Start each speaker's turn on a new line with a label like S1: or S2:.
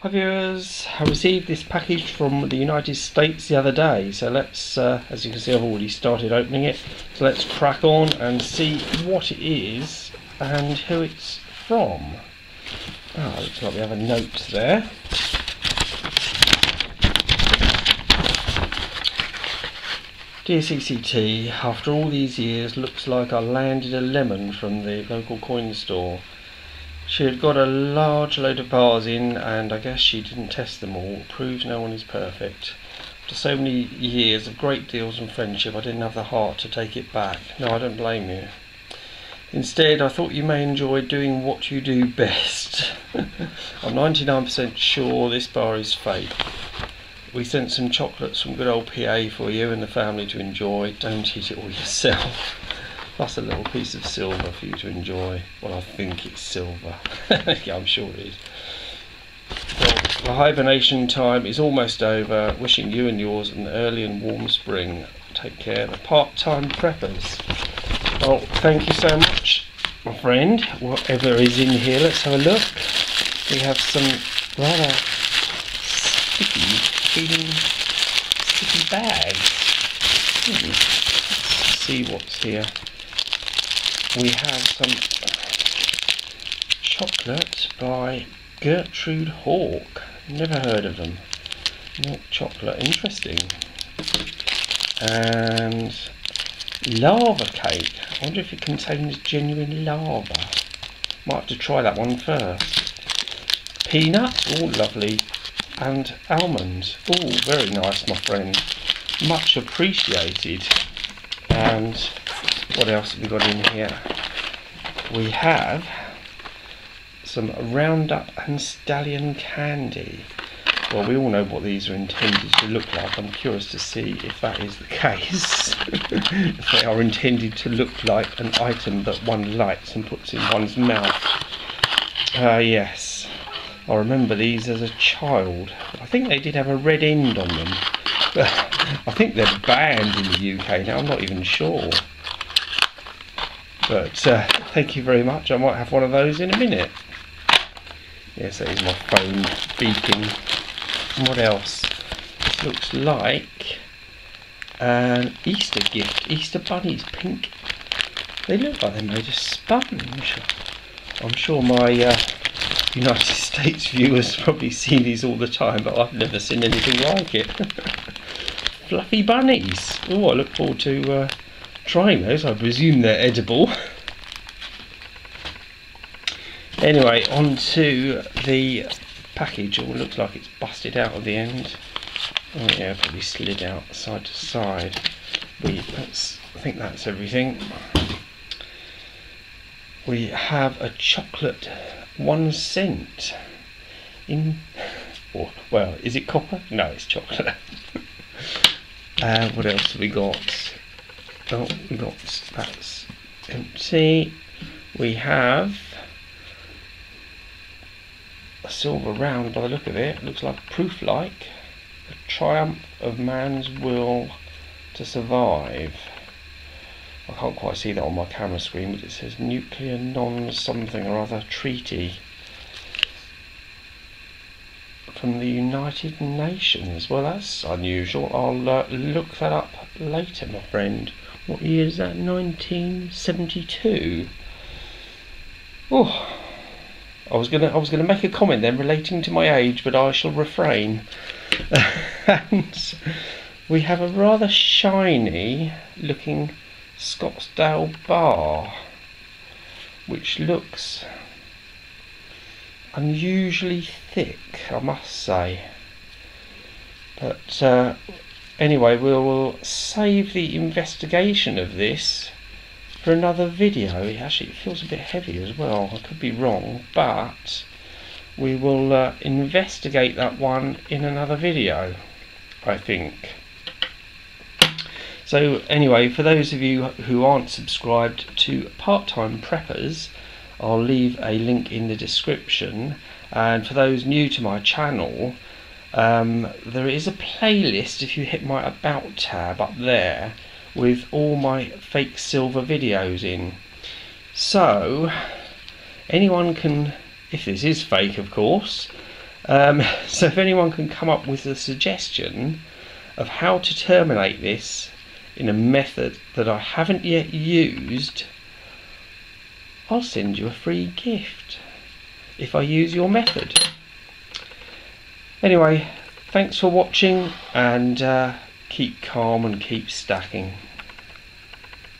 S1: Hi viewers, I received this package from the United States the other day, so let's, uh, as you can see I've already started opening it, so let's crack on and see what it is and who it's from. Ah, looks like we have a note there. Dear CCT, after all these years, looks like I landed a lemon from the local coin store. She had got a large load of bars in, and I guess she didn't test them all. Proves no one is perfect. After so many years of great deals and friendship, I didn't have the heart to take it back. No, I don't blame you. Instead, I thought you may enjoy doing what you do best. I'm 99% sure this bar is fake. We sent some chocolates from good old PA for you and the family to enjoy. Don't eat it all yourself. Plus a little piece of silver for you to enjoy. Well, I think it's silver. yeah, I'm sure it is. Well, the hibernation time is almost over. Wishing you and yours an early and warm spring. Take care. The part-time preppers. Well, thank you so much, my friend. Whatever is in here, let's have a look. We have some rather sticky feeling sticky bags. Hmm. Let's see what's here. We have some chocolate by Gertrude Hawk. Never heard of them. Milk chocolate, interesting. And lava cake. I wonder if it contains genuine lava. Might have to try that one first. Peanut, all lovely and almonds. all very nice, my friend. Much appreciated. And what else have we got in here? We have some Roundup and Stallion candy. Well, we all know what these are intended to look like. I'm curious to see if that is the case. if they are intended to look like an item that one lights and puts in one's mouth. Ah, uh, yes. I remember these as a child. I think they did have a red end on them. I think they're banned in the UK now, I'm not even sure. But uh, thank you very much. I might have one of those in a minute. Yes, that is my phone beeping. What else? This looks like an Easter gift. Easter bunnies, pink. They look like they're made of sponge. I'm sure my uh, United States viewers probably see these all the time, but I've never seen anything like it. Fluffy bunnies. Oh, I look forward to uh, trying those. I presume they're edible. anyway, on to the package. It looks like it's busted out of the end. Oh yeah, probably slid out side to side. We, that's, I think that's everything. We have a chocolate one cent in or well is it copper no it's chocolate uh, what else have we got oh got that's empty. We have a silver round by the look of it. Looks like proof like the triumph of man's will to survive. I can't quite see that on my camera screen, but it says nuclear non-something or other treaty from the United Nations. Well, that's unusual. I'll uh, look that up later, my friend. What year is that? 1972. Oh, I was gonna I was gonna make a comment then relating to my age, but I shall refrain. and we have a rather shiny looking Scottsdale Bar, which looks unusually thick, I must say. But uh, anyway, we will save the investigation of this for another video. Actually, it feels a bit heavy as well. I could be wrong, but we will uh, investigate that one in another video, I think. So anyway, for those of you who aren't subscribed to Part-Time Preppers, I'll leave a link in the description. And for those new to my channel, um, there is a playlist if you hit my About tab up there with all my fake silver videos in. So, anyone can, if this is fake of course, Um, so if anyone can come up with a suggestion of how to terminate this in a method that I haven't yet used, I'll send you a free gift if I use your method. Anyway, thanks for watching and uh, keep calm and keep stacking.